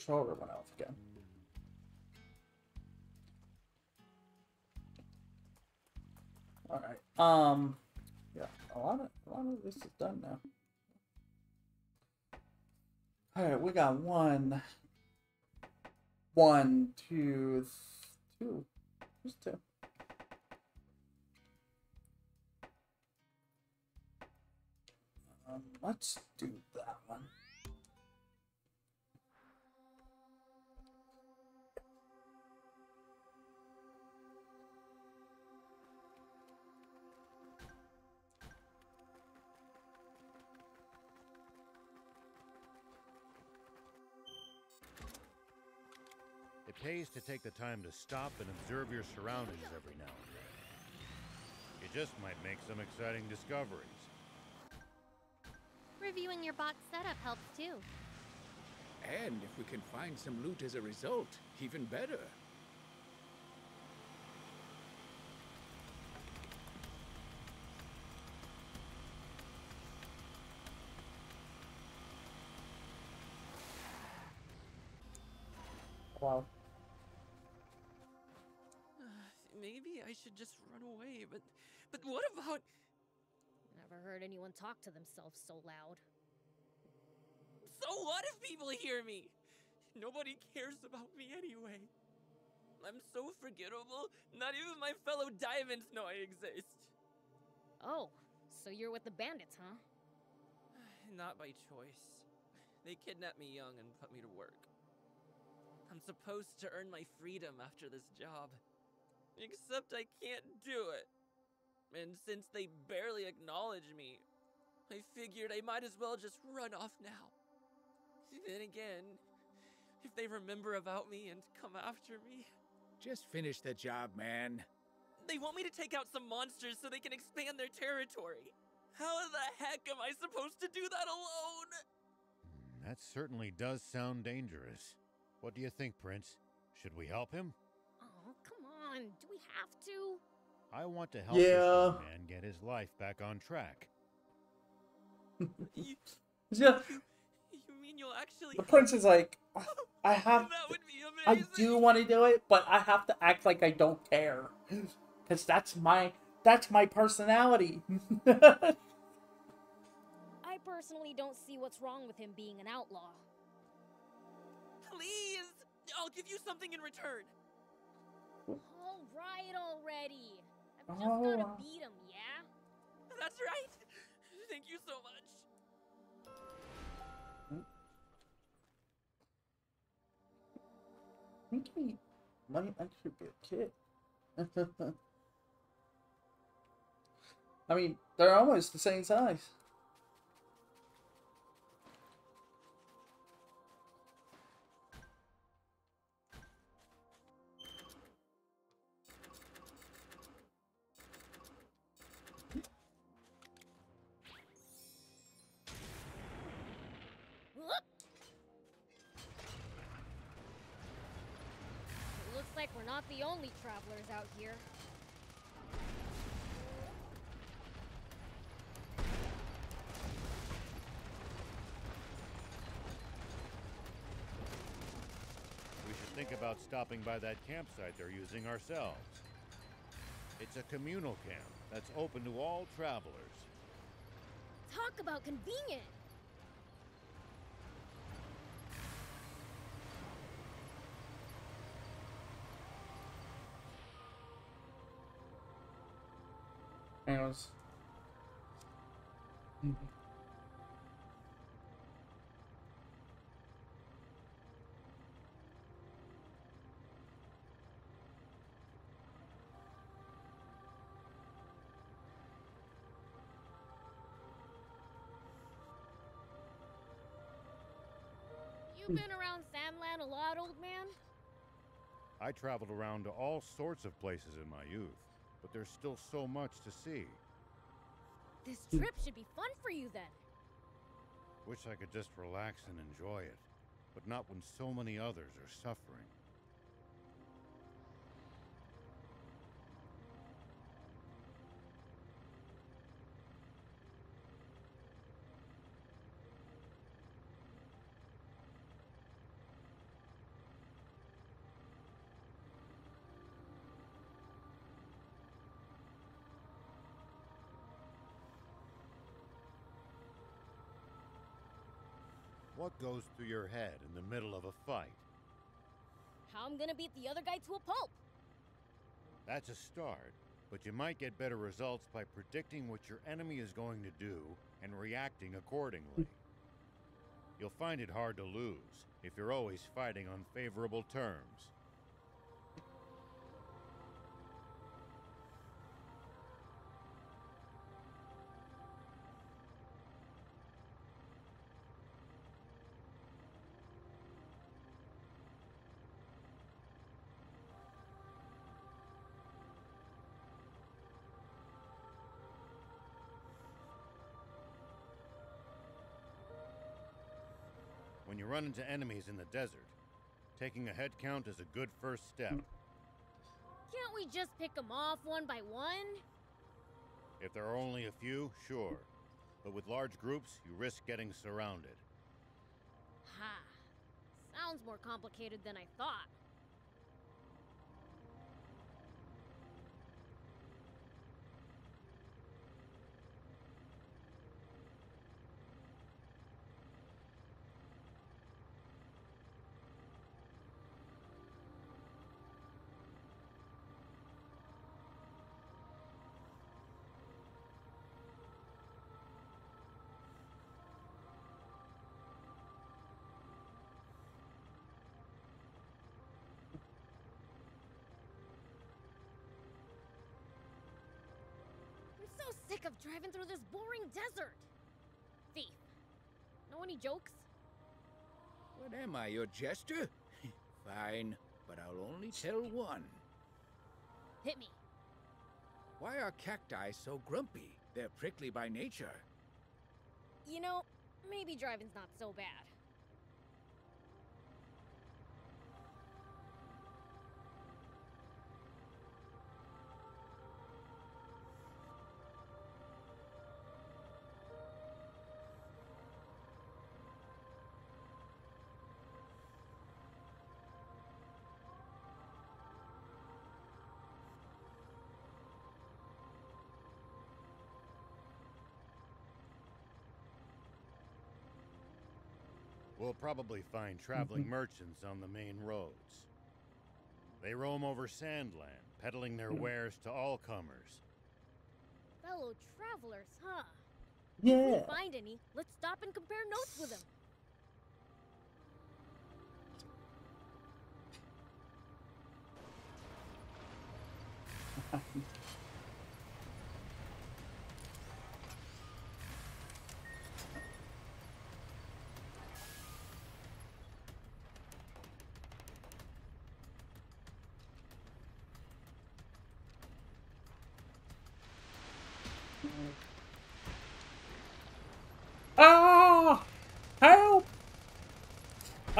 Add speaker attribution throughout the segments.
Speaker 1: controller went off again. All right. Um. Yeah. A lot of a lot of this is done now. All right. We got one, One, two, two. Just two. Um, let's do that one.
Speaker 2: Pays to take the time to stop and observe your surroundings every now and then. You just might make some exciting discoveries.
Speaker 3: Reviewing your bot setup helps too.
Speaker 4: And if we can find some loot as a result, even better.
Speaker 1: Wow.
Speaker 5: Maybe I should just run away, but but what about
Speaker 3: Never heard anyone talk to themselves so loud.
Speaker 5: so what if people hear me? Nobody cares about me anyway. I'm so forgettable. Not even my fellow diamonds know I exist.
Speaker 3: Oh, so you're with the bandits, huh?
Speaker 5: Not by choice. They kidnapped me young and put me to work. I'm supposed to earn my freedom after this job. Except I can't do it. And since they barely acknowledge me, I figured I might as well just run off now. Then again, if they remember about me and come after me,
Speaker 4: Just finish the job, man.
Speaker 5: they want me to take out some monsters so they can expand their territory. How the heck am I supposed to do that alone?
Speaker 2: Hmm, That certainly does sound dangerous. What do you think, Prince? Should we help him?
Speaker 3: Come on. Do we have to?
Speaker 2: I want to help this
Speaker 1: Yeah.
Speaker 2: young man get his life back on track.
Speaker 5: You,
Speaker 1: Yeah.
Speaker 5: you mean you'll actually
Speaker 1: The prince is like, I have.
Speaker 5: That would be
Speaker 1: I do want to do it, but I have to act like I don't care, because that's my that's my personality.
Speaker 3: I personally don't see what's wrong with him being an outlaw.
Speaker 5: Please, I'll give you something in return.
Speaker 3: All right already. I've just
Speaker 1: Oh.
Speaker 3: gotta beat him, yeah?
Speaker 5: That's right. Thank you so much.
Speaker 1: I think he might actually be a kid. I mean, they're almost the same size.
Speaker 3: Like we're not the only travelers out here.
Speaker 2: We should think about stopping by that campsite they're using ourselves. It's a communal camp that's open to all travelers.
Speaker 3: Talk about convenient!
Speaker 1: Anyways.
Speaker 3: You been around Sandland a lot, old man?
Speaker 2: I traveled around to all sorts of places in my youth, but there's still so much to see.
Speaker 3: This trip should be fun for you then.
Speaker 2: Wish I could just relax and enjoy it, but not when so many others are suffering. Goes through your head in the middle of a fight?
Speaker 3: How I'm gonna beat the other guy to a pulp.
Speaker 2: That's a start, but you might get better results by predicting what your enemy is going to do and reacting accordingly. You'll find it hard to lose if you're always fighting on favorable terms. Run into enemies in the desert, taking a head count is a good first step. Hmm.
Speaker 3: Can't we just pick them off one by one?
Speaker 2: If there are only a few, sure. But with large groups, you risk getting surrounded.
Speaker 3: Ha. Sounds more complicated than I thought. Sick of driving through this boring desert. Thief. Know any jokes?
Speaker 4: What am I, your jester? Fine, but I'll only tell one.
Speaker 3: Hit me.
Speaker 4: Why are cacti so grumpy? They're prickly by nature.
Speaker 3: You know, maybe driving's not so bad.
Speaker 2: We'll probably find traveling mm-hmm. merchants on the main roads. They roam over Sandland, peddling their mm. wares to all comers.
Speaker 3: Fellow travelers, huh? If
Speaker 1: Yeah.
Speaker 3: we find any, let's stop and compare notes with them.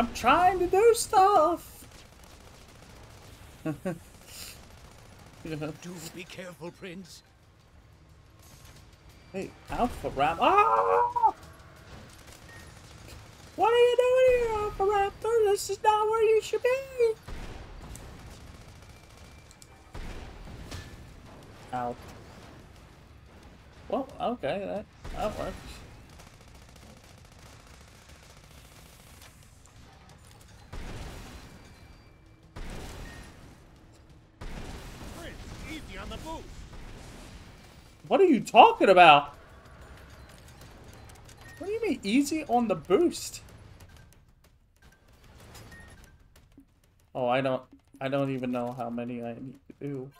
Speaker 1: I'm trying to do stuff. Yeah.
Speaker 4: Do be careful, Prince.
Speaker 1: Hey, Alpha Rap. Ah! What are you doing here, Alpha Raptor? This is not where you should be. Ow. Well, okay, that, that works. What are you talking about? What do you mean easy on the boost? Oh, I don't I don't even know how many I need to do.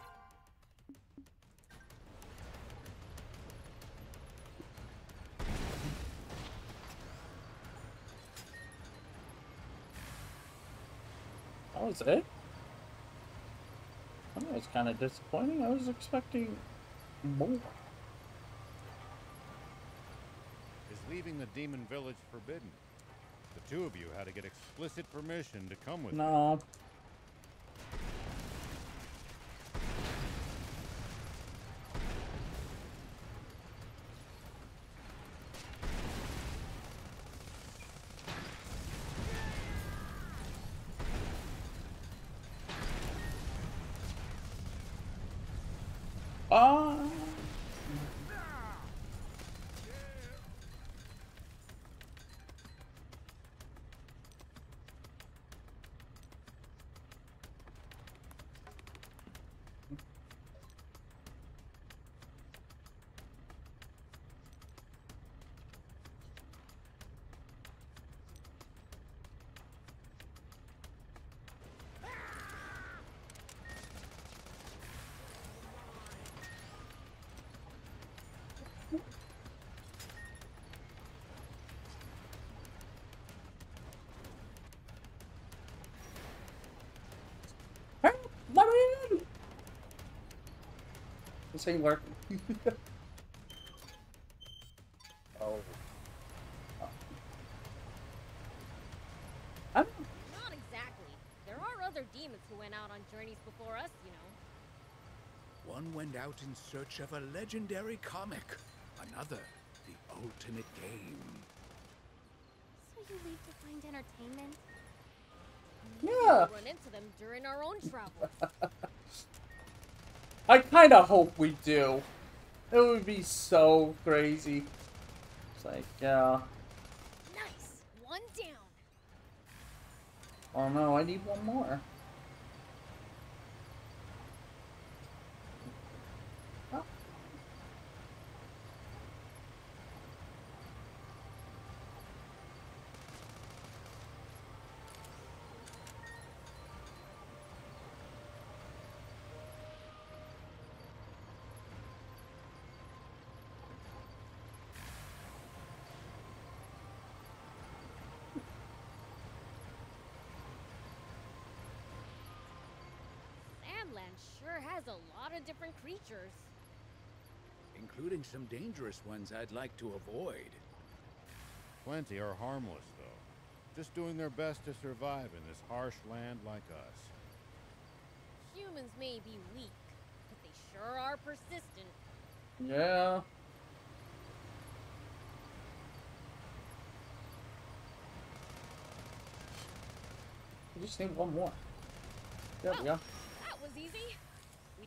Speaker 1: That was it? That was kind of disappointing. I was expecting more.
Speaker 2: Is leaving the demon village forbidden? The two of you had to get explicit permission to come with me.
Speaker 1: This ain't working. oh. I'm,
Speaker 3: Not exactly. There are other demons who went out on journeys before us, you know.
Speaker 4: One went out in search of a legendary comic. Another, the ultimate game.
Speaker 3: So you leave to find entertainment?
Speaker 1: yeah.
Speaker 3: We run into them during our own travels.
Speaker 1: I kind of hope we do. It would be so crazy. It's like, yeah.
Speaker 3: nice. One down.
Speaker 1: Oh no, I need one more. Oh.
Speaker 3: Sandland sure has a lot of different creatures.
Speaker 4: Including some dangerous ones I'd like to avoid.
Speaker 2: Plenty are harmless, though. Just doing their best to survive in this harsh land like us.
Speaker 3: Humans may be weak, but they sure are persistent.
Speaker 1: Yeah. I just need one more. There we go.
Speaker 3: Oh, that was easy.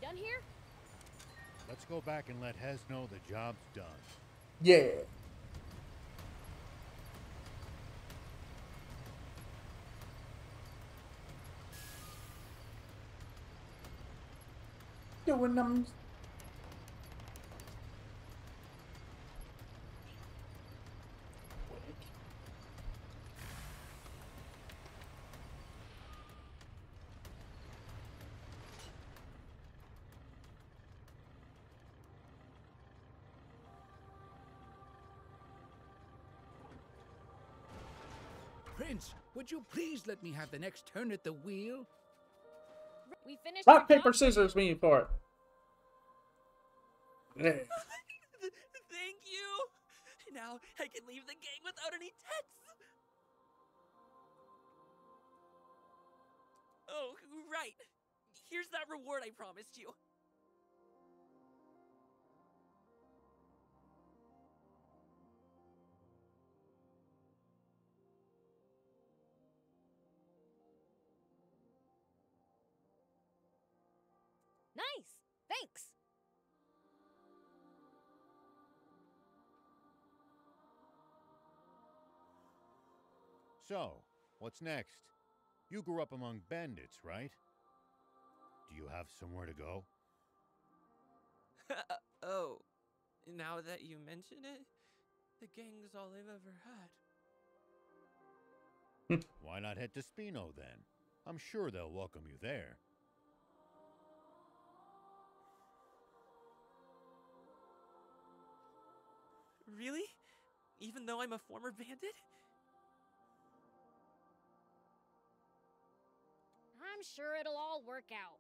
Speaker 3: We done here?
Speaker 2: Let's go back and let Hez know the job's done.
Speaker 1: Yeah. Doing them.
Speaker 4: Prince, would you please let me have the next turn at the wheel?
Speaker 3: We finished
Speaker 1: Rock, paper,
Speaker 3: job?
Speaker 1: scissors, me for it. Yeah.
Speaker 5: Thank you! Now I can leave the gang without any debts! Oh, right. Here's that reward I promised you.
Speaker 2: So, what's next? You grew up among bandits, right? Do you have somewhere to go?
Speaker 5: oh, now that you mention it, the gang's all I've ever had.
Speaker 2: Why not head to Spino then? I'm sure they'll welcome you there.
Speaker 5: Really? Even though I'm a former bandit?
Speaker 3: I'm sure it'll all work out.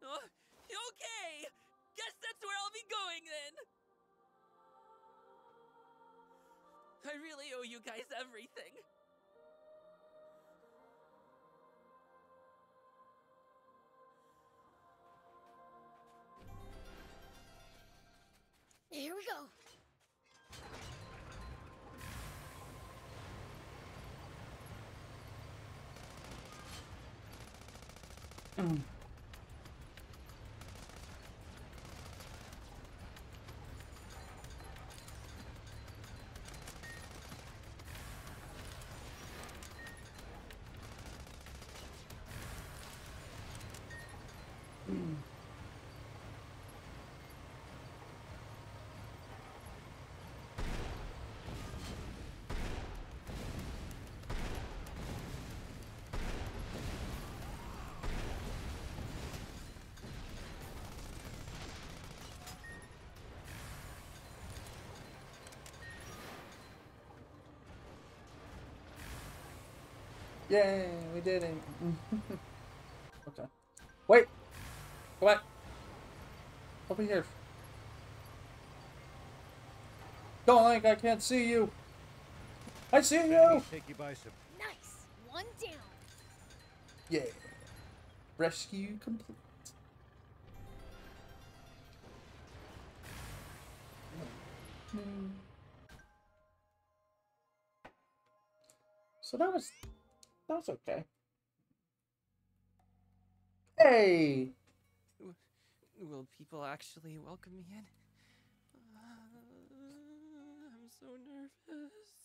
Speaker 5: Uh, okay! Guess that's where I'll be going then! I really owe you guys everything.
Speaker 3: Here we go. Mm.
Speaker 1: Yay, we did it. okay. Wait. Go back. Over here. Don't think I can't see you. I see you.
Speaker 2: Take you by surprise.
Speaker 3: Nice. One down.
Speaker 1: Yeah. Rescue complete. Hmm. So that was that was okay. Hey,
Speaker 5: Will people actually welcome me in? Uh, I'm so nervous.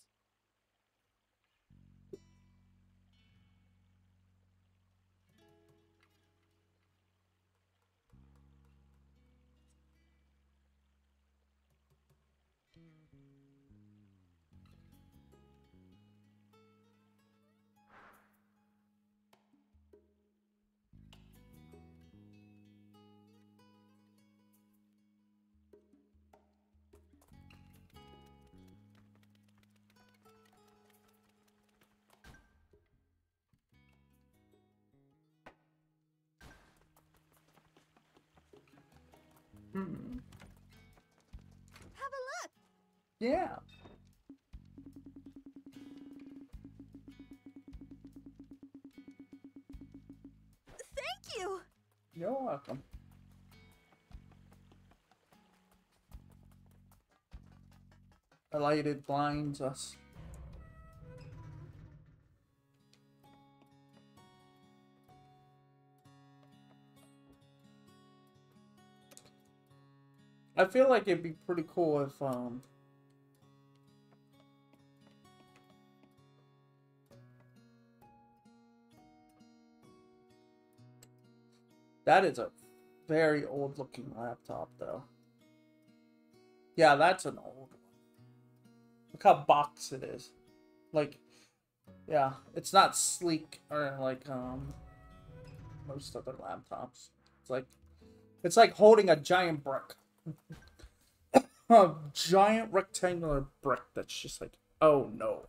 Speaker 1: Hmm.
Speaker 3: Have a look.
Speaker 1: yeah.
Speaker 3: Thank you.
Speaker 1: You're welcome. The lighted blinds us. I feel like it'd be pretty cool if um That is a very old looking laptop though. Yeah, that's an old one. Look how box it is. Like yeah, it's not sleek or like um most other laptops. It's like it's like holding a giant brick. a giant rectangular brick that's just like, oh no.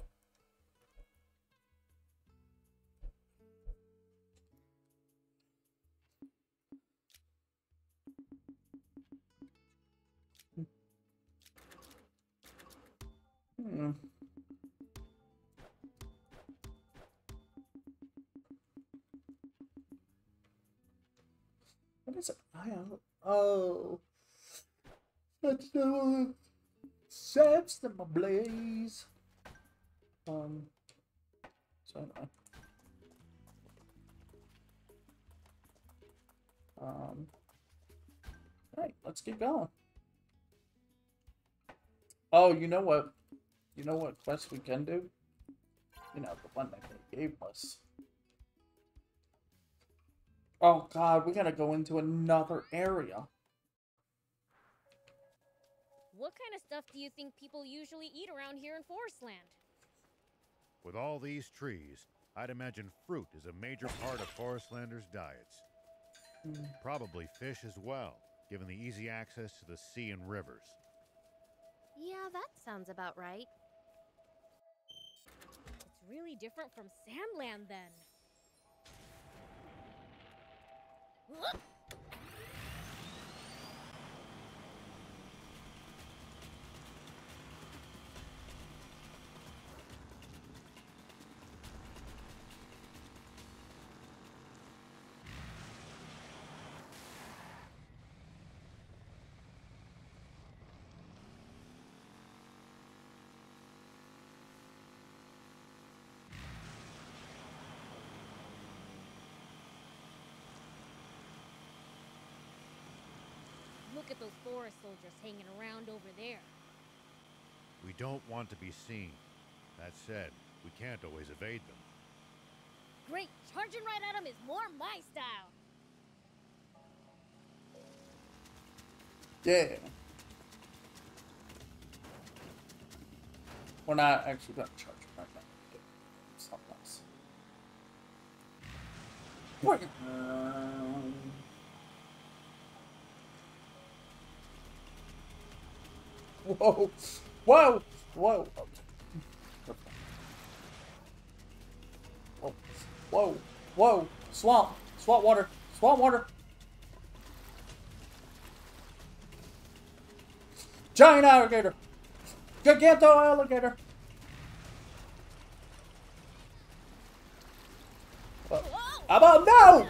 Speaker 1: Hmm. What is it? I don't. Oh. That's the sets them ablaze. Um. So anyway. Um. Alright, let's keep going. Oh, you know what? You know what quest we can do? You know, the one that they gave us. Oh god, we gotta go into another area.
Speaker 3: What kind of stuff do you think people usually eat around here in Forestland?
Speaker 2: With all these trees, I'd imagine fruit is a major part of Forestlanders' diets. Probably fish as well, given the easy access to the sea and rivers.
Speaker 3: Yeah, that sounds about right. It's really different from Sandland then. Huh? Look at those forest soldiers hanging around over there.
Speaker 2: We don't want to be seen. That said, we can't always evade them.
Speaker 3: Great, charging right at them is more my style.
Speaker 1: Yeah. We're not actually gonna charge right now. Something else. Wait. Um, Whoa! Whoa! Whoa! Whoa! Whoa! Whoa! Swamp! Swamp water! Swamp water! Giant alligator. Giganto alligator. Uh, How about no?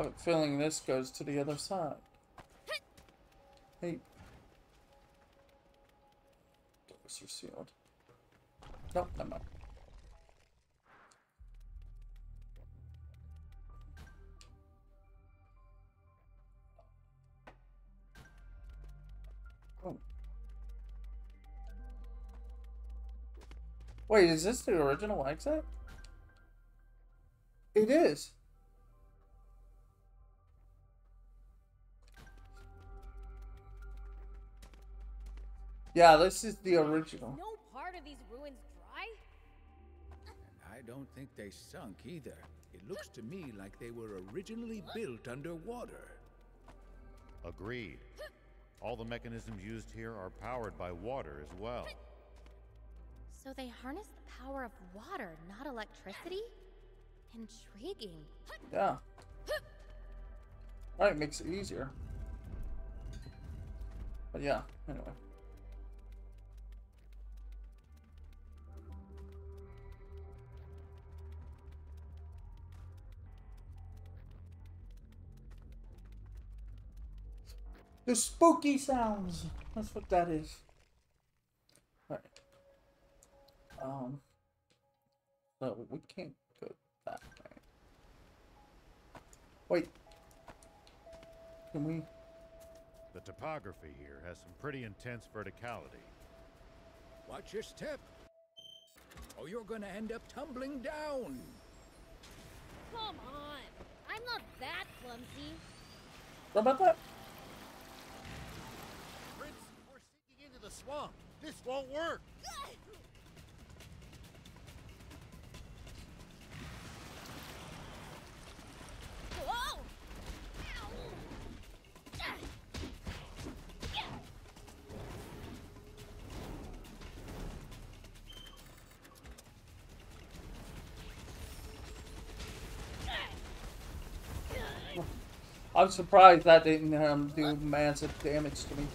Speaker 1: I have a feeling this goes to the other side. Hey. Doors are sealed. Nope, never mind. Oh. Wait, is this the original exit? It is. Yeah, this is the original.
Speaker 3: No part of these ruins dry?
Speaker 4: And I don't think they sunk either. It looks to me like they were originally built underwater.
Speaker 2: Agreed. All the mechanisms used here are powered by water as well.
Speaker 6: So they harness the power of water, not electricity? Intriguing.
Speaker 1: Yeah. Right, makes it easier. But yeah, anyway. The spooky sounds. That's what that is. Alright. Um. So we can't go that way. Wait. Can we?
Speaker 2: The topography here has some pretty intense verticality.
Speaker 4: Watch your step, or you're gonna end up tumbling down.
Speaker 3: Come on. I'm not that clumsy.
Speaker 1: What about that?
Speaker 2: Prince, we're sinking into the swamp. This won't work.
Speaker 1: I'm surprised that didn't um, do massive damage to me.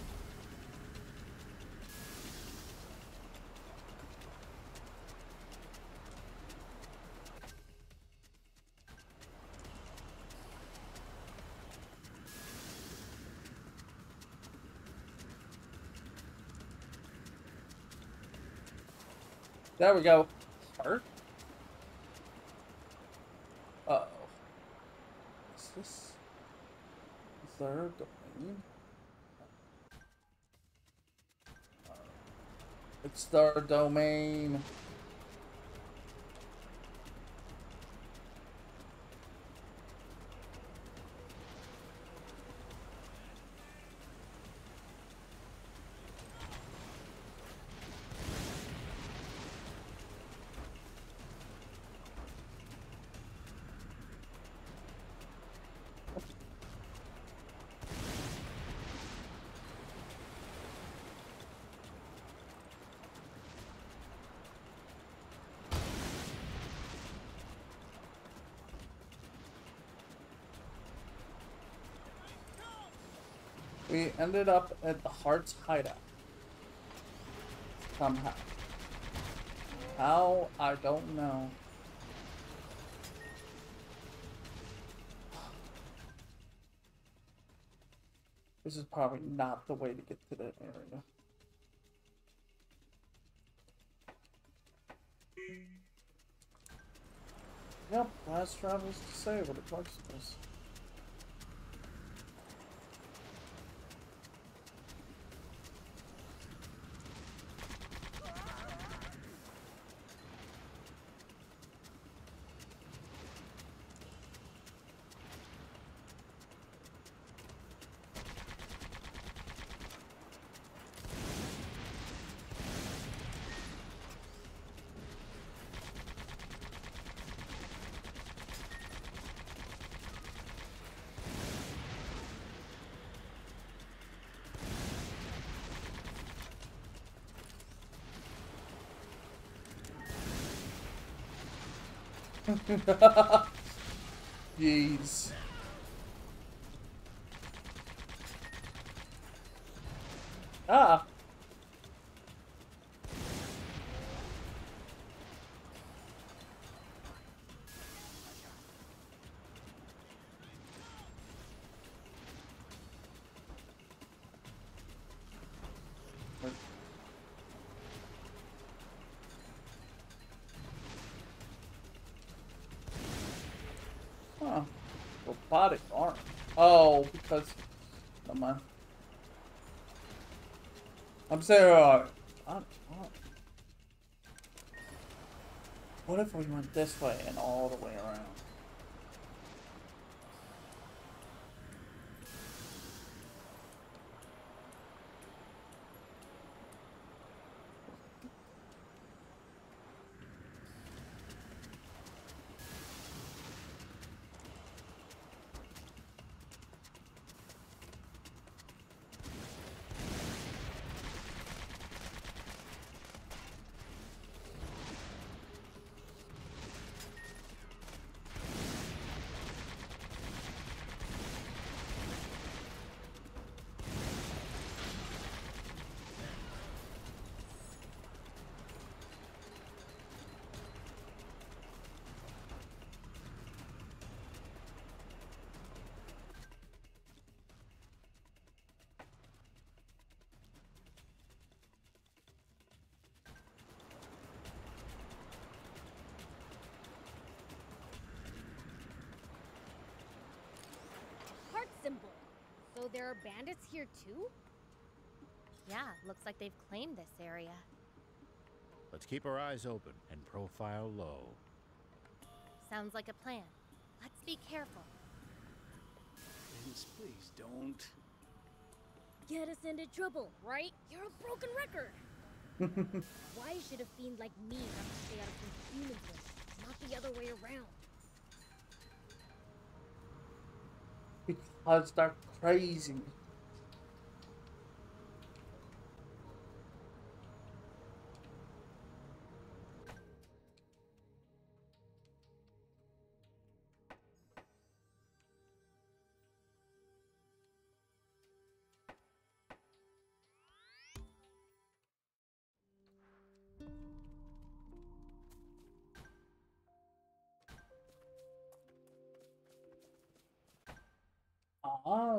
Speaker 1: There we go. Heart? Uh oh. Is this their domain? It's their domain. We ended up at the Heart's hideout. Somehow. How? I don't know. This is probably not the way to get to that area. Yep, last travels to say what it looks is. Jeez. Ah. Saying, uh? What if we went this way and all the way around?
Speaker 3: So there are bandits here too?
Speaker 6: Yeah, looks like they've claimed this area.
Speaker 2: Let's keep our eyes open and profile low.
Speaker 6: Sounds like a plan. Let's be careful.
Speaker 4: Please, please don't.
Speaker 3: Get us into trouble, right? You're a broken record. Why should a fiend like me have to stay out of some human place, not the other way around?
Speaker 1: Because they're crazy.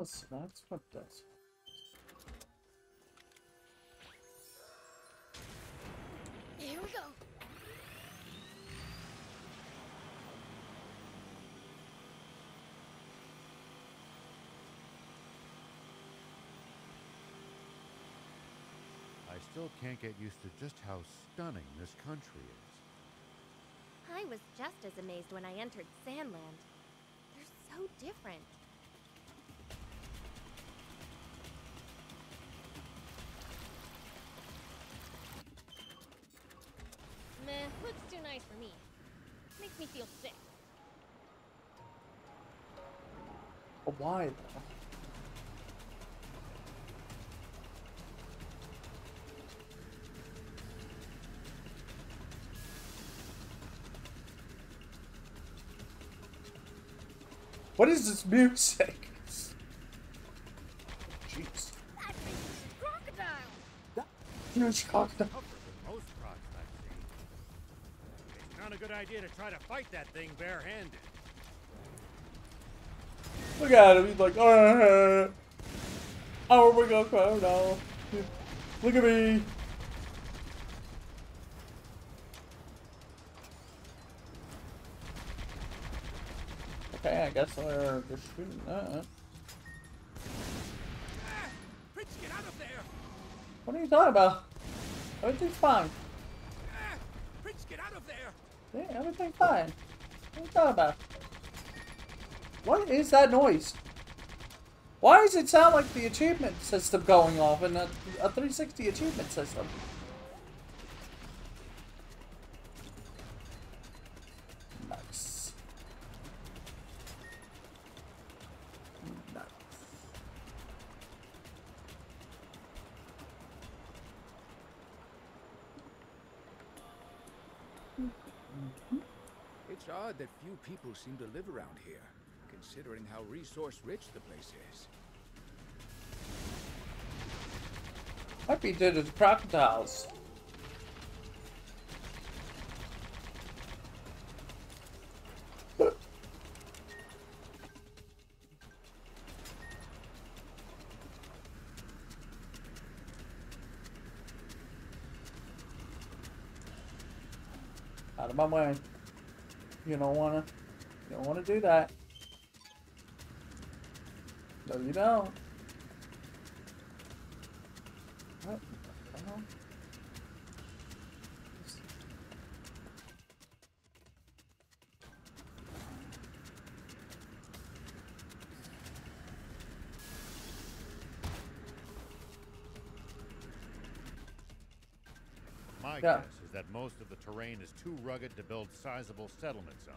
Speaker 1: That's what does.
Speaker 3: Here we go.
Speaker 2: I still can't get used to just how stunning this country is.
Speaker 6: I was just as amazed when I entered Sandland. They're so different.
Speaker 3: Nice for me. Makes me feel sick.
Speaker 1: But why though? What is this music? Jeez.
Speaker 3: That a crocodile!
Speaker 1: Huge crocodile.
Speaker 2: Tougher than most crocs I've seen. It's not a good idea to try to fight that thing barehanded.
Speaker 1: Look at him. He's like, oh, oh we go crocodile. Look at me. Okay, I guess we're just shooting that.
Speaker 4: Prince, get out of there!
Speaker 1: What are you talking about? Everything's fine.
Speaker 4: Ah! Prince, get out of there!
Speaker 1: Yeah, everything's fine. What are you talking about? What is that noise? Why does it sound like the achievement system going off in a, a 360 achievement system?
Speaker 4: People seem to live around here, considering how resource-rich the place is.
Speaker 1: Might be due to the crocodiles. Out of my way. You don't wanna you don't wanna do that. No, you don't.
Speaker 2: Most of the terrain is too rugged to build sizable settlements on.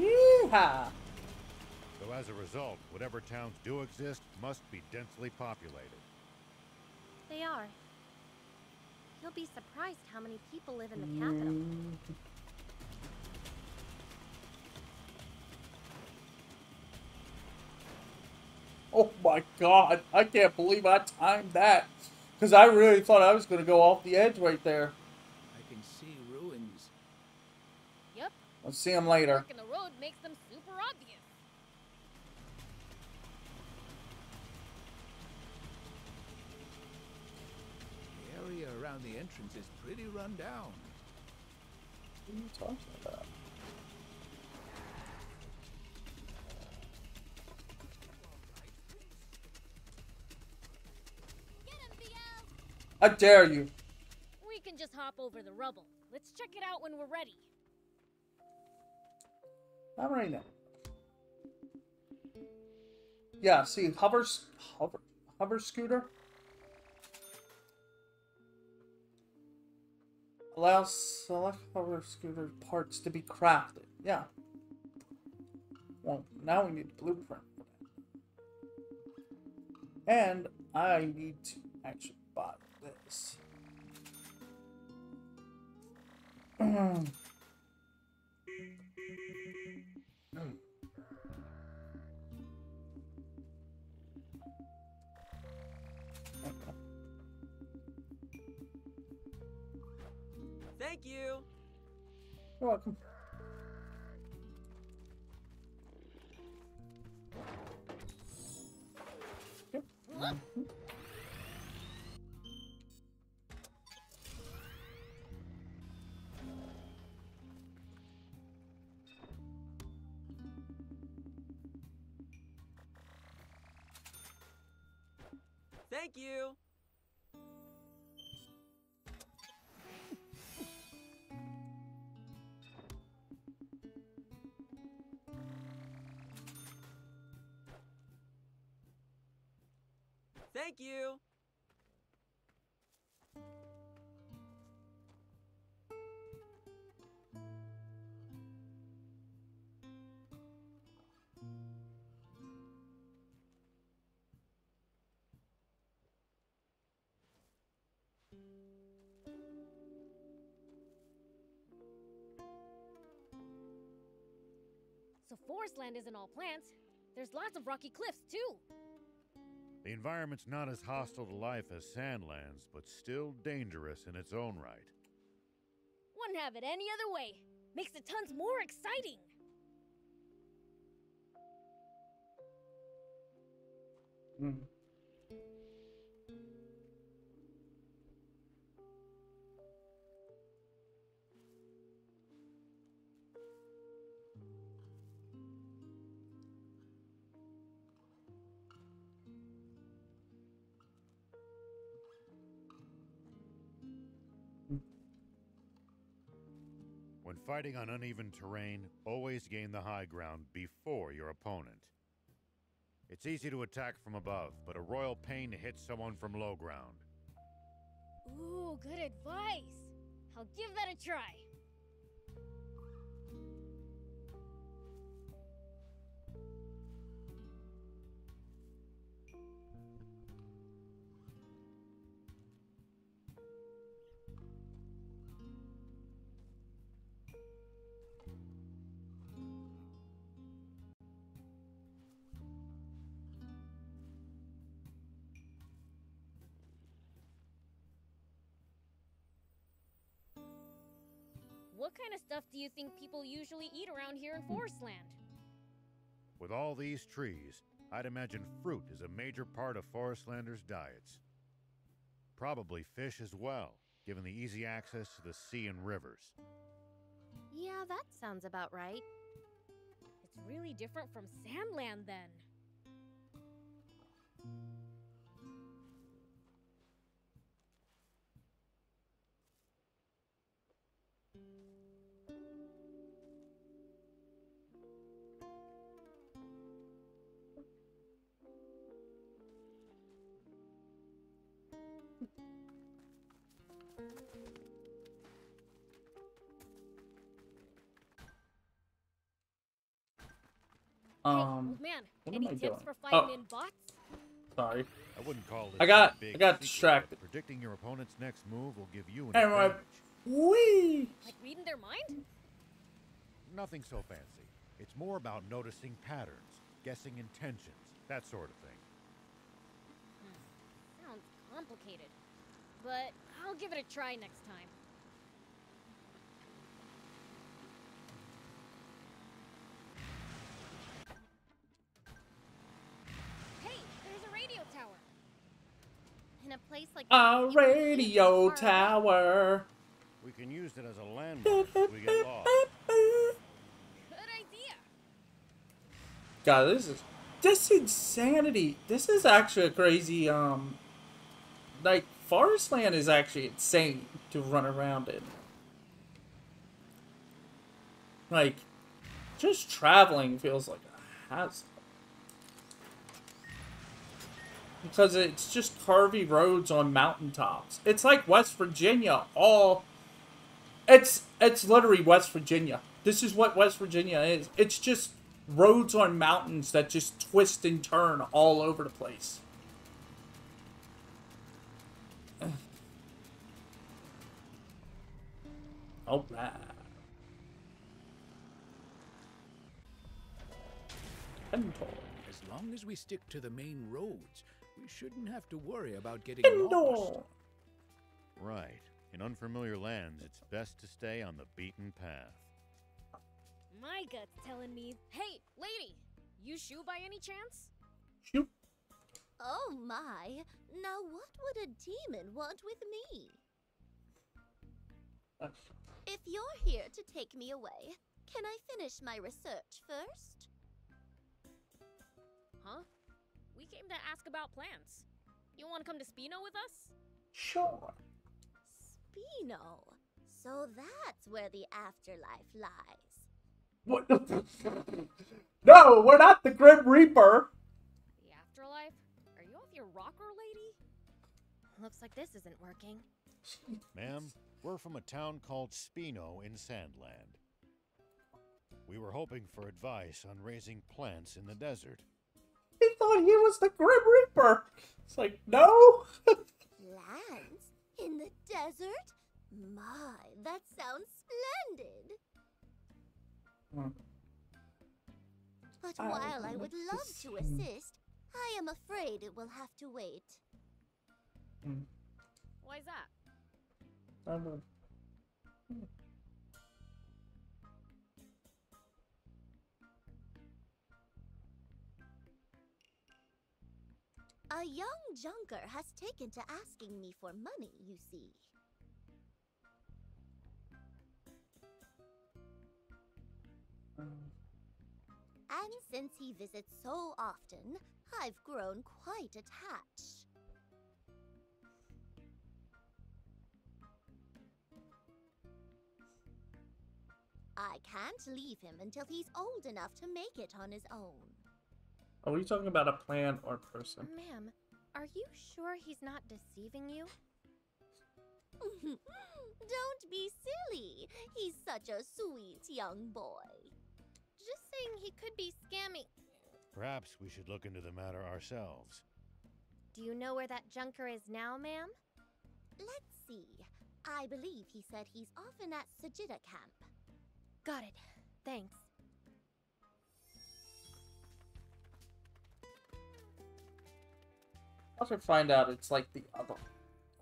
Speaker 1: Yeehaw!
Speaker 2: So as a result, whatever towns do exist must be densely populated.
Speaker 6: They are. You'll be surprised how many people live in the capital.
Speaker 1: Mm. Oh my god, I can't believe I timed that. Because I really thought I was going to go off the edge right there.
Speaker 4: I can see ruins.
Speaker 3: Yep,
Speaker 1: Let's see them later.
Speaker 3: work the road makes them super obvious.
Speaker 4: The area around the entrance is pretty run down.
Speaker 1: What are you talking about? I dare you.
Speaker 3: We can just hop over the rubble. Let's check it out when we're ready.
Speaker 1: Not right now. Yeah, see, hover, hover, hover scooter allows select hover scooter parts to be crafted. Yeah. Well, now we need a blueprint for that. And I need to actually buy this.
Speaker 5: Thank you.
Speaker 1: You're welcome.
Speaker 5: Thank you.
Speaker 3: So forest land isn't all plants. There's lots of rocky cliffs too.
Speaker 2: The environment's not as hostile to life as Sandlands, but still dangerous in its own right.
Speaker 3: Wouldn't have it any other way. Makes the tons more exciting.
Speaker 1: Mm.
Speaker 2: Fighting on uneven terrain, always gain the high ground before your opponent. It's easy to attack from above, but a royal pain to hit someone from low ground.
Speaker 3: Ooh, good advice. I'll give that a try. Kind of stuff do you think people usually eat around here in Forestland?
Speaker 2: With all these trees, I'd imagine fruit is a major part of Forestlanders' diets. Probably fish as well, given the easy access to the sea and rivers.
Speaker 6: Yeah, that sounds about right.
Speaker 3: It's really different from Sandland then.
Speaker 1: Um,
Speaker 3: hey, man,
Speaker 1: what
Speaker 3: any
Speaker 1: am I
Speaker 3: tips
Speaker 1: doing?
Speaker 3: for fighting
Speaker 1: Oh.
Speaker 3: in bots?
Speaker 1: sorry.
Speaker 2: I wouldn't call this
Speaker 1: I got-
Speaker 2: a big
Speaker 1: I got distracted.
Speaker 2: Predicting your opponent's next move will give you an
Speaker 1: Anyway.
Speaker 2: advantage.
Speaker 1: Wee.
Speaker 3: Like reading their mind?
Speaker 2: Nothing so fancy. It's more about noticing patterns, guessing intentions, that sort of thing.
Speaker 3: Sounds complicated. But I'll give it a try next time. Hey, there's a radio tower.
Speaker 6: In a place like
Speaker 1: A
Speaker 6: this, it really is
Speaker 1: radio
Speaker 6: far
Speaker 1: tower.
Speaker 2: We can use it as a landmark if we get lost.
Speaker 3: Good idea.
Speaker 1: God, this is this insanity. This is actually a crazy. Um, like Forestland is actually insane to run around in. Like, just traveling feels like a hassle. Because it's just curvy roads on mountaintops. It's like West Virginia. All it's it's literally West Virginia. This is what West Virginia is. It's just roads on mountains that just twist and turn all over the place. All right. Endor.
Speaker 4: As long as we stick to the main roads, we shouldn't have to worry about getting lost.
Speaker 2: Right. In unfamiliar lands, it's best to stay on the beaten path.
Speaker 3: My gut's telling me, hey, lady, you shoe by any chance?
Speaker 1: Shoot.
Speaker 7: Oh my! Now what would a demon want with me? If you're here to take me away, can I finish my research first?
Speaker 3: Huh? We came to ask about plants. You want to come to Spino with us?
Speaker 1: Sure.
Speaker 7: Spino. So that's where the afterlife lies.
Speaker 1: What? no, we're not the Grim Reaper.
Speaker 3: The afterlife? Are you off your rocker, lady?
Speaker 6: Looks like this isn't working.
Speaker 2: Ma'am, we're from a town called Spino in Sandland. We were hoping for advice on raising plants in the desert.
Speaker 1: He thought he was the Grim Reaper. It's like, no.
Speaker 7: Lands? In the desert? My, that sounds splendid.
Speaker 1: Hmm.
Speaker 7: But
Speaker 1: I
Speaker 7: while I
Speaker 1: would
Speaker 7: would
Speaker 1: like to
Speaker 7: love to
Speaker 1: see-
Speaker 7: assist, I am afraid it will have to wait.
Speaker 3: Why's that?
Speaker 1: Don't know.
Speaker 7: A young junker has taken to asking me for money, you see. And since he visits so often, I've grown quite attached. I can't leave him until he's old enough to make it on his own.
Speaker 1: Oh, are we talking about a plan or a person?
Speaker 6: Ma'am, are you sure he's not deceiving you?
Speaker 7: Don't be silly. He's such a sweet young boy.
Speaker 6: Just saying he could be scamming.
Speaker 2: Perhaps we should look into the matter ourselves.
Speaker 6: Do you know where that junker is now, ma'am?
Speaker 7: Let's see. I believe he said he's often at Sajida camp.
Speaker 6: Got it. Thanks.
Speaker 1: I should find out it's like the other.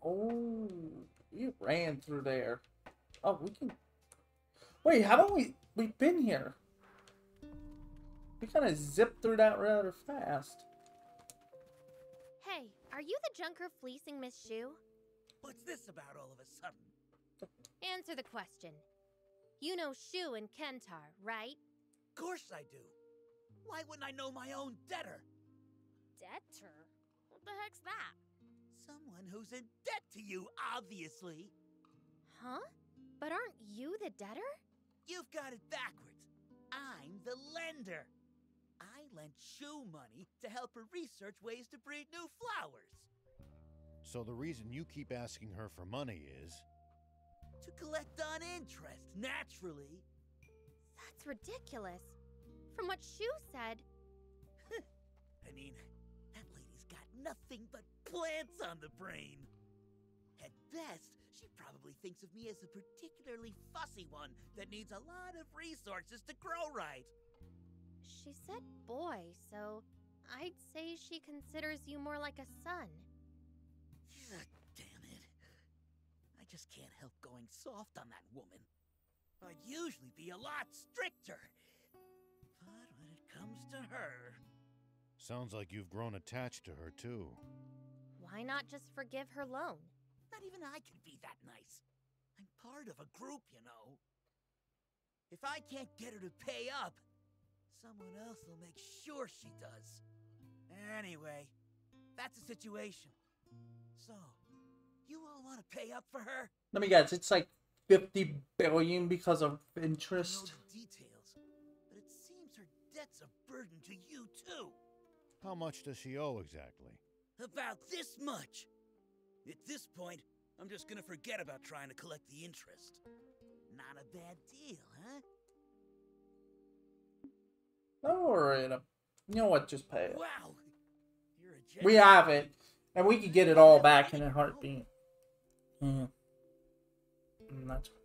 Speaker 1: Oh, we ran through there. Oh, we can. Wait, haven't we? We've been here. We kind of zipped through that rather fast.
Speaker 6: Hey, are you the junker fleecing Miss Shu?
Speaker 8: What's this about all of a sudden?
Speaker 6: Answer the question. You know Shu and Kentar, right?
Speaker 8: Of course I do. Why wouldn't I know my own debtor?
Speaker 3: Debtor? What the heck's that?
Speaker 8: Someone who's in debt to you, obviously.
Speaker 6: Huh? But aren't you the debtor?
Speaker 8: You've got it backwards. I'm the lender. I lent Shu money to help her research ways to breed new flowers.
Speaker 2: So the reason you keep asking her for money is
Speaker 8: On interest, naturally.
Speaker 6: That's ridiculous. From what Shu said,
Speaker 8: I mean, that lady's got nothing but plants on the brain. At best, she probably thinks of me as a particularly fussy one that needs a lot of resources to grow right.
Speaker 6: she said boy, so I'd say she considers you more like a son.
Speaker 8: Ugh, Damn it. I just can't help going soft on that woman. I'd usually be a lot stricter. But when it comes to her,
Speaker 2: sounds like you've grown attached to her too.
Speaker 6: Why not just forgive her loan?
Speaker 8: not even I can be that nice. I'm part of a group, you know. If I can't get her to pay up, someone else will make sure she does. Anyway, that's the situation. So, you all want to pay up for her?
Speaker 1: Let me guess. It's like 50 billion because of
Speaker 8: I don't know
Speaker 1: interest.
Speaker 8: the details, but it seems her debt's a burden to you too.
Speaker 2: How much does she owe exactly?
Speaker 8: About this much. At this point, I'm just gonna forget about trying to collect the interest. Not a bad deal, huh?
Speaker 1: Don't worry. it- You know what? Just pay it.
Speaker 8: Wow! You're a
Speaker 1: We have it, and we could get it all back in a heartbeat. Yeah. Mm,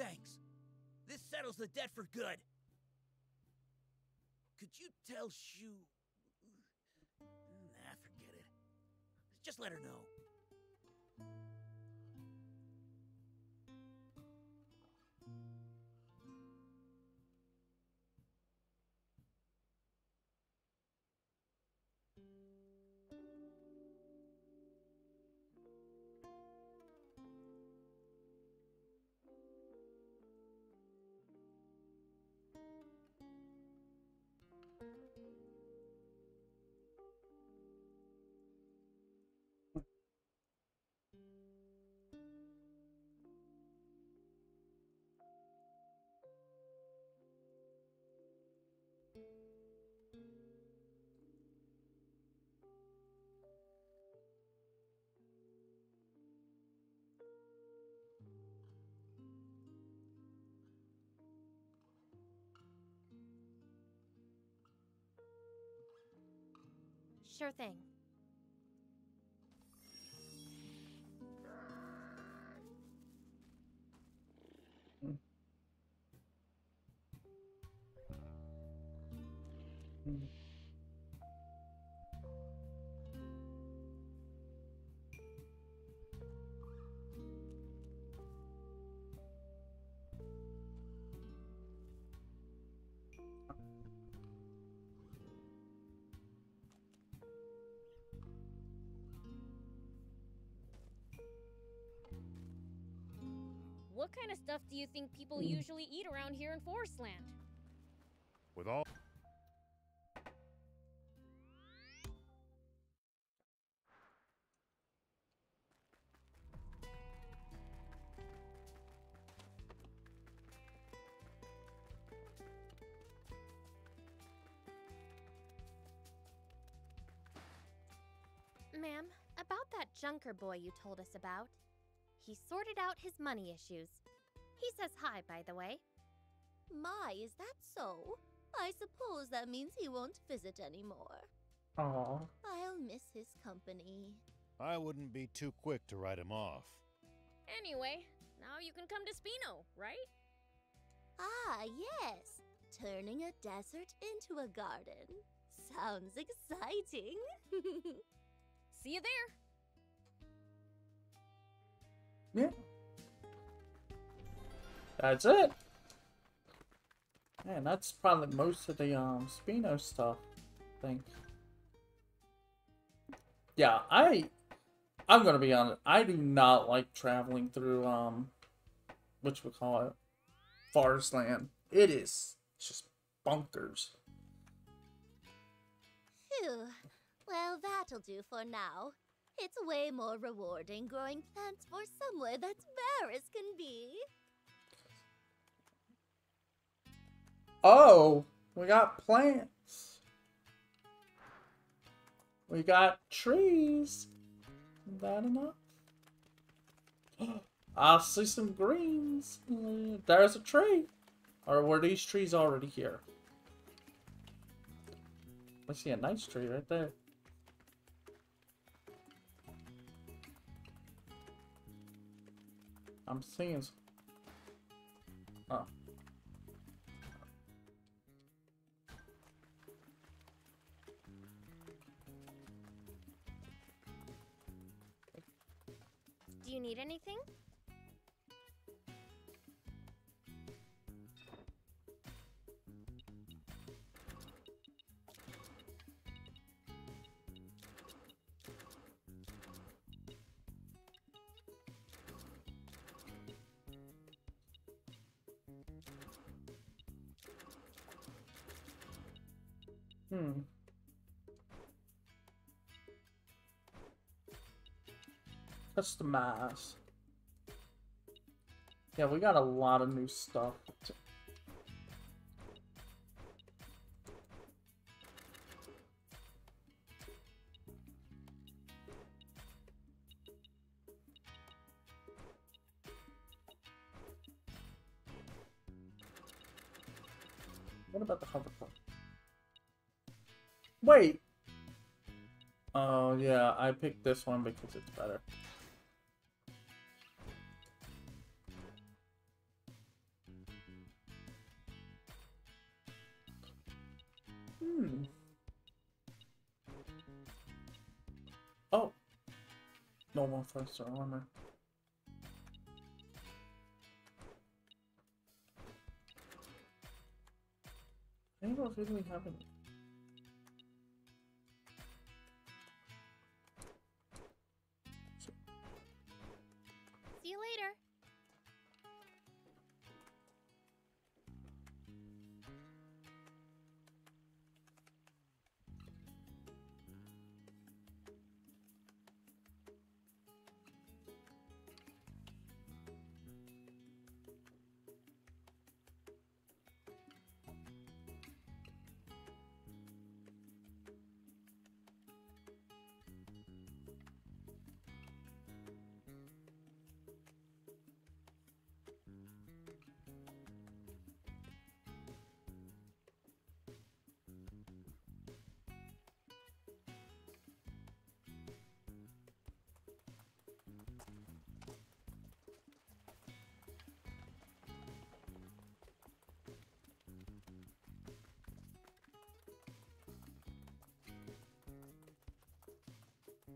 Speaker 8: thanks. This settles the debt for good. Could you tell Shu? Nah, forget it. Just let her know.
Speaker 6: Sure thing.
Speaker 3: What kind of stuff do you think people hmm. usually eat around here in Forestland?
Speaker 2: With all
Speaker 6: Ma'am, about that Junker boy you told us about. He sorted out his money issues. He says hi, by the way.
Speaker 7: My, is that so? I suppose that means he won't visit anymore.
Speaker 1: Aw.
Speaker 7: I'll miss his company.
Speaker 2: I wouldn't be too quick to write him off.
Speaker 3: Anyway, now you can come to Spino, right?
Speaker 7: Ah, yes. Turning a desert into a garden. Sounds exciting.
Speaker 3: See you there.
Speaker 1: Yeah. That's it. And that's probably most of the um Spino stuff. I think. Yeah, I I'm gonna be honest, I do not like traveling through um which we call it forest land. It is just bunkers.
Speaker 7: Phew. Well, that'll do for now. It's way more rewarding growing plants for somewhere that's bare as can be.
Speaker 1: Oh, we got plants. We got trees. Is that enough? I see some greens. There's a tree. Or were these trees already here? I see a nice tree right there. I'm seeing. Oh.
Speaker 6: Do you need anything?
Speaker 1: Hmm. Customize. Yeah, we got a lot of new stuff. What about the hovercraft? Wait. Oh yeah, I picked this one because it's better. Armor. I don't really have any.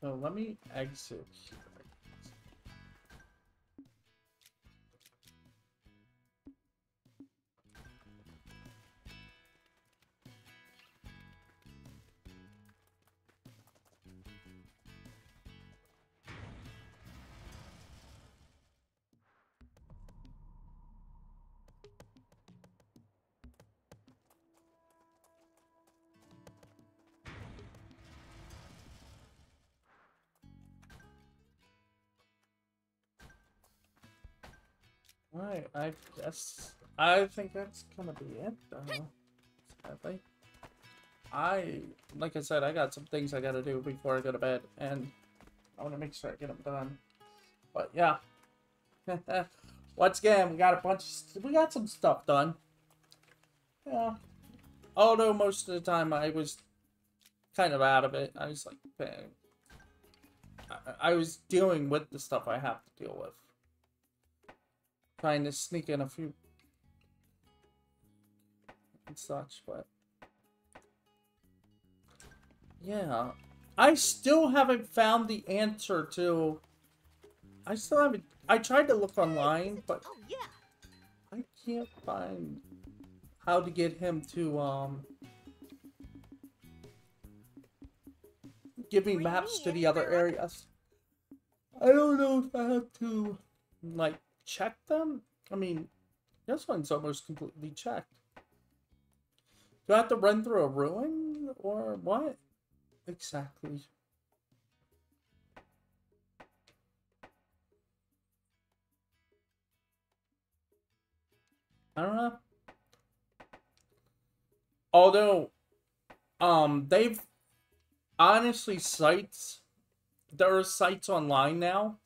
Speaker 1: So let me exit. I I think that's gonna be it. though. sadly, I like I said, I got some things I gotta do before I go to bed, and I want to make sure I get them done. But yeah, once again, we got a bunch. Of, we got some stuff done. Yeah, although most of the time I was kind of out of it. I was like, I, I was dealing with the stuff I have to deal with trying to sneak in a few and such, but yeah, I still haven't found the answer to. I still haven't. I tried to look online, but
Speaker 7: Oh, yeah.
Speaker 1: I can't find how to get him to um give me maps to the other areas. I don't know if I have to like check them. I mean, this one's almost completely checked. Do I have to run through a ruin or what? Exactly. I don't know. Although, um, they've honestly sites. There are sites online now.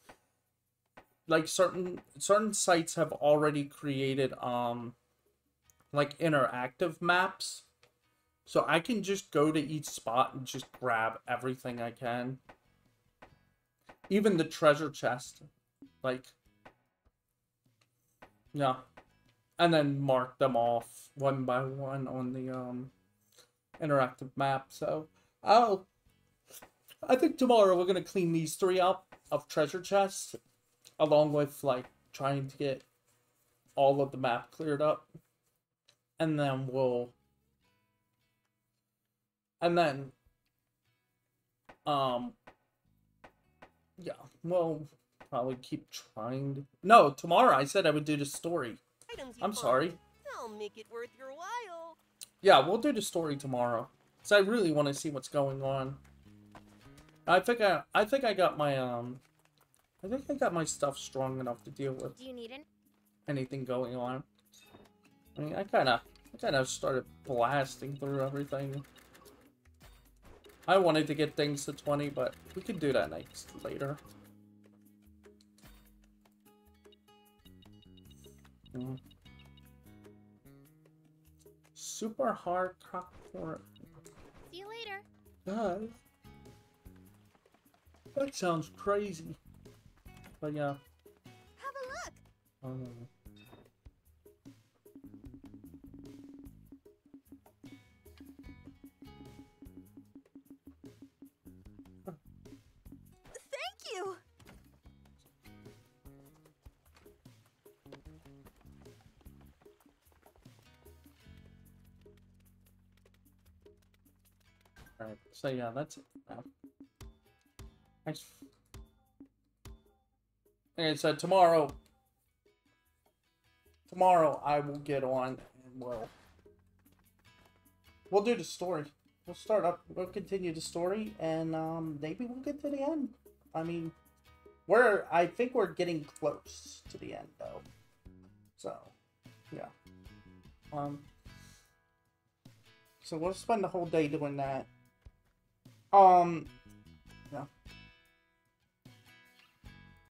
Speaker 1: Like certain certain sites have already created um, like interactive maps. So I can just go to each spot and just grab everything I can. Even the treasure chest. Like, yeah and then mark them off one by one on the um interactive map. So I'll I think tomorrow we're gonna clean these three up of treasure chests, along with like trying to get all of the map cleared up. And then we'll and then um yeah, we'll probably keep trying to No, tomorrow I said I would do the story. I'm sorry.
Speaker 9: I'll make it worth your while.
Speaker 1: Yeah, we'll do the story tomorrow. Cause I really want to see what's going on. I think I, I think I got my um, I think I got my stuff strong enough to deal with
Speaker 6: Do you need an
Speaker 1: anything going on. I mean, I kind of, I kind of started blasting through everything. I wanted to get things to 20, but we could do that next later. Mm. Super hard cock for
Speaker 6: See you later.
Speaker 1: God. That sounds crazy. But yeah.
Speaker 7: Have a look.
Speaker 1: Um,
Speaker 7: Thank you.
Speaker 1: Alright, so yeah, that's it. now. Thanks. And said, tomorrow, tomorrow I will get on and we'll, we'll do the story. We'll start up, we'll continue the story, and um, maybe we'll get to the end. I mean, we're, I think we're getting close to the end though. So, yeah. Um, so we'll spend the whole day doing that. Um,